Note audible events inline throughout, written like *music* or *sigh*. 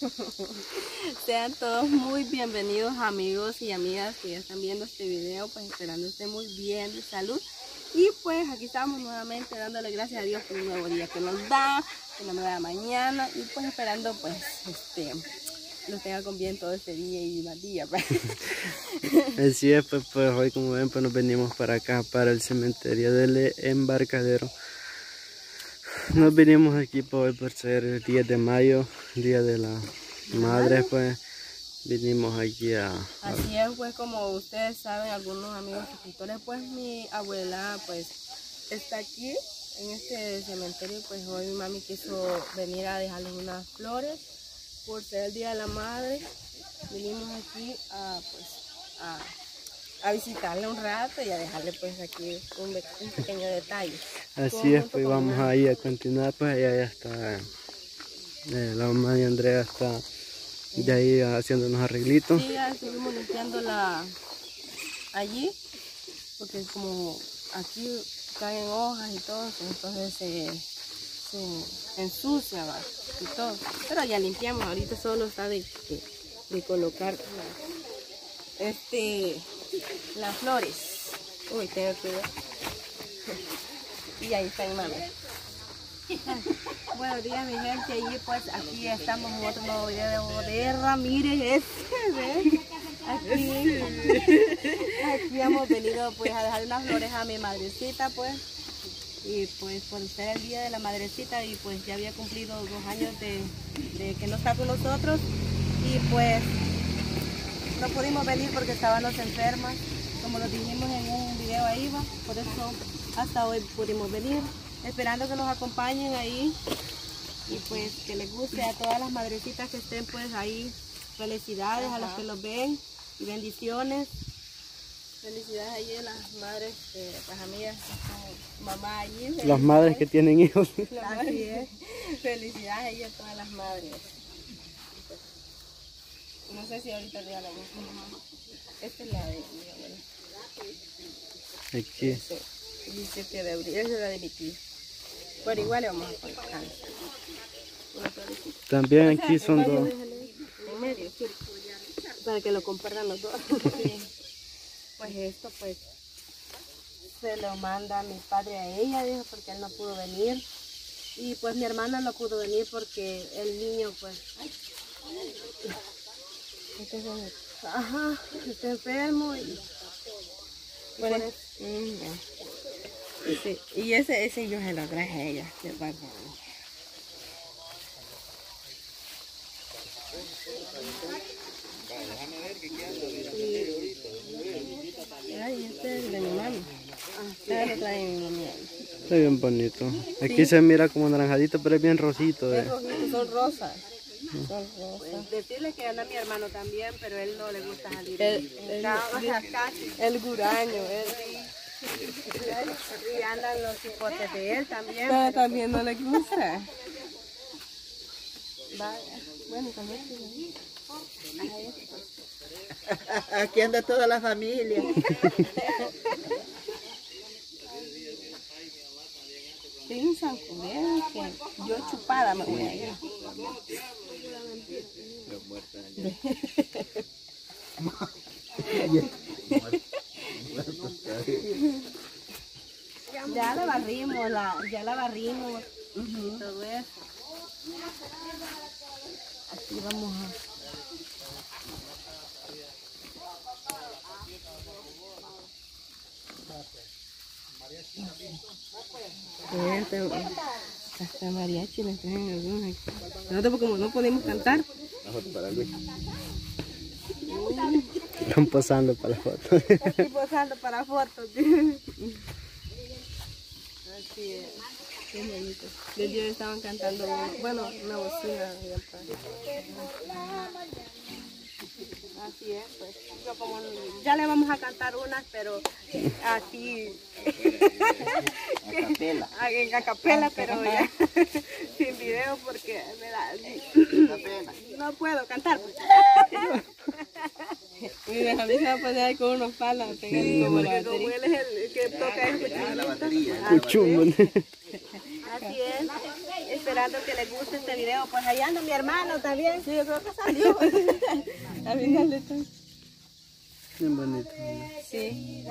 *laughs* Sean todos muy bienvenidos amigos y amigas que ya están viendo este video, pues esperando estén muy bien de salud. Y pues aquí estamos nuevamente dándole gracias a Dios por un nuevo día que nos da, una nueva mañana y pues esperando pues este nos tenga con bien todo este día y más día. Pues. *laughs* Así es, pues, pues hoy como ven pues nos venimos para acá, para el cementerio del embarcadero. Nos vinimos aquí por, por ser el 10 de mayo, día de la madre, pues vinimos aquí a, Así es, pues como ustedes saben, algunos amigos suscriptores, pues mi abuela pues está aquí en este cementerio, pues hoy mi mami quiso venir a dejarles unas flores por ser el Día de la Madre. Vinimos aquí a pues a a visitarle un rato y a dejarle pues aquí un, un pequeño detalle. Así es, pues vamos ahí a continuar, pues allá ya está, eh, la mamá de Andrea está ya ahí haciendo unos arreglitos. Sí, ya estuvimos limpiando la allí, porque como aquí caen hojas y todo, entonces se, se ensucia ¿va? y todo. Pero ya limpiamos, ahorita solo está de, de, de colocar este las flores. Uy, tengo ver. Y ahí está mi mami. *laughs* Buenos días mi gente, y pues aquí estamos en otro nuevo video de Ramírez, este, ¿ves? Aquí, aquí hemos venido pues a dejar unas flores a mi madrecita pues y pues por ser el día de la madrecita y pues ya había cumplido dos años de, de que no está con nosotros y pues no pudimos venir porque estábamos enfermas, como lo dijimos en un video ahí, va, por eso hasta hoy pudimos venir, esperando que nos acompañen ahí y pues que les guste a todas las madrecitas que estén pues ahí, felicidades a las que los ven y bendiciones. Felicidades ahí a las madres, eh, las amigas, mamá allí. Las madres que tienen hijos. Así es. *laughs* Felicidades ahí a todas las madres. No sé si ahorita le la Esta es la de mi abuela. Aquí. Este, 17 de abril. Esa es la de mi tía. Pero igual le vamos a colocar. También aquí son dos. En medio, sí. Para que lo compartan los dos. Pues esto, pues, se lo manda mi padre a ella, dijo, porque él no pudo venir. Y pues mi hermana no pudo venir porque el niño, pues, entonces, ajá, está enfermo y... Bueno, mm, ya. Sí, y ese, ese yo se lo traje a ella, de mí. Ay, este es el de mi mami. Ah, sí, lo trae mi mami. Está bien bonito. Aquí se mira como naranjadito, pero es bien rosito. Es eh. rojito, son rosas. Rosas. decirle que anda mi hermano también, pero él no le gusta salir. El, el, casi. el guraño, él. Y andan los hipotes de él también. Pero también no le gusta. Vaya. Bueno, también. Aquí anda toda la familia. Piensan que yo chupada me voy a ir. Ya la barrimos, la, ya la barrimos y todo eso. Aquí vamos a... Este, hasta mariachi le traen algunos aquí. Nosotros como no podemos cantar. Están posando para la foto. Estoy posando para fotos. *laughs* Así es. Qué bonito. Ellos estaban cantando, bueno, una bocina. Así es, pues. Yo como, ya le vamos a cantar unas, pero así. *laughs* A capela. *laughs* Ah, En acapela, pero ya *laughs* sin video porque me da. No puedo cantar. pues. Mira, a mí se va a poner ahí con unos palos. Sí, porque como él es el que toca el batería. Cuchumbo. Esperando que les guste este video. Pues allá anda mi hermano también. Sí, yo creo que salió. *laughs* Bien bonito. Sí.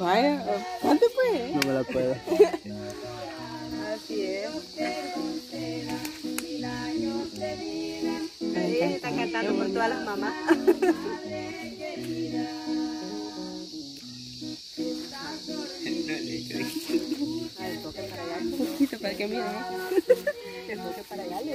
Vaya, ¿cuánto fue? No me la puedo. Así es. Ahí está cantando por todas las mamás. *laughs* para que. El para allá. Así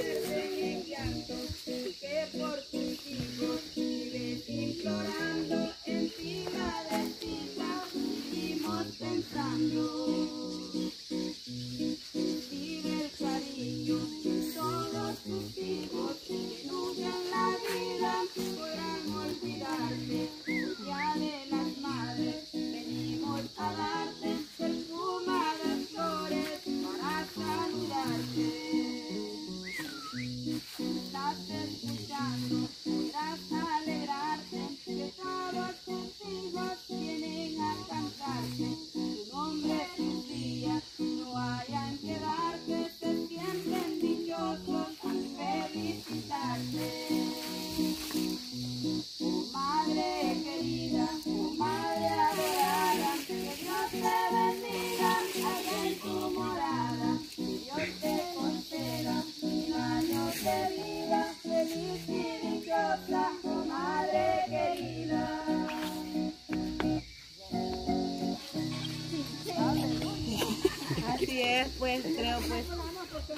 es, pues creo pues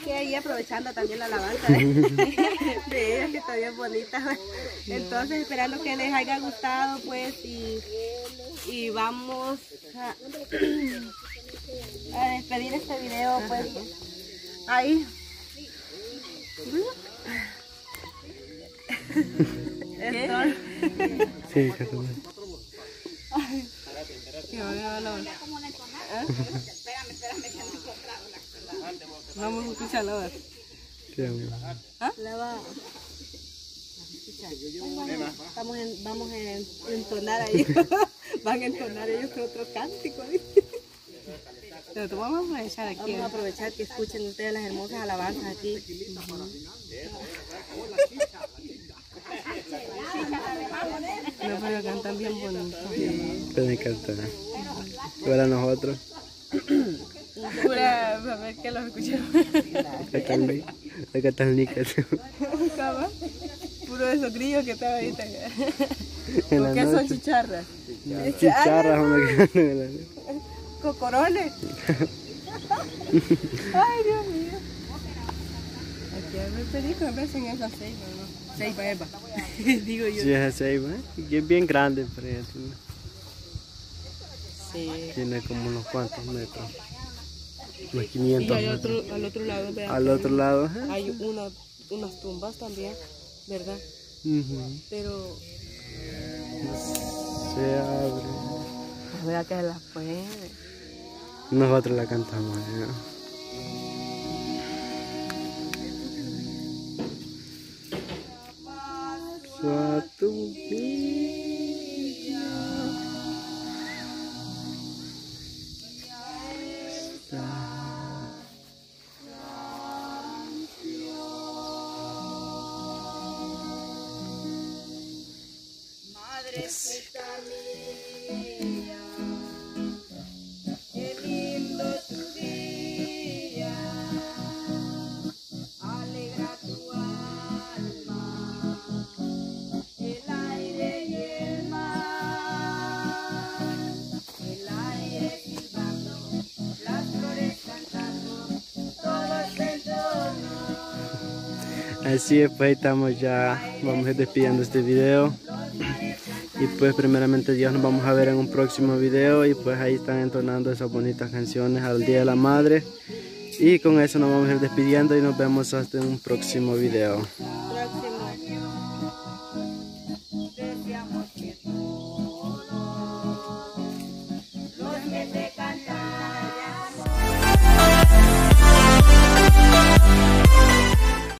que ahí aprovechando también la alabanza ¿eh? *laughs* de ellas que está bien bonita. Entonces esperando que les haya gustado pues y, y vamos a, a despedir este video pues ahí. *laughs* Entonces, Sí. ¿Eh? Vamos a escucharla ahora. Sí, amor. La va. Vamos, en, vamos a en- entonar ahí. *laughs* Van a entonar ellos otro cántico. ¿viste? *laughs* Pero vamos a aprovechar aquí. Vamos a aprovechar que escuchen ustedes las hermosas alabanzas aquí. No, pero cantan bien bonito. Pueden cantar. Para nosotros. Ver que los escuchemos. Acá está el- acá está el Nicas. Puro de esos grillos que estaban ahí. En ¿Por qué son chicharras? Chicharras, hombre, en. Cocorones. *laughs* Ay, Dios mío. Aquí hay películas, a veces en esa ceiba, ¿no? Ceiba, Eva. *laughs* Digo yo. Sí, es así, ¿eh? Y es bien grande, pero tiene, Sí. tiene como unos cuantos metros. Y 500 hay metros. otro, al otro lado, vean. Al otro lado. Hay una, unas tumbas también, ¿verdad? Ujú. Pero, Se abre. a ver que las puede. Nosotros la cantamos, ¿eh? a Así es, pues estamos ya, vamos despidiendo este video. Y pues primeramente Dios nos vamos a ver en un próximo video y pues ahí están entonando esas bonitas canciones al Día de la Madre. Y con eso nos vamos a ir despidiendo y nos vemos hasta un próximo video.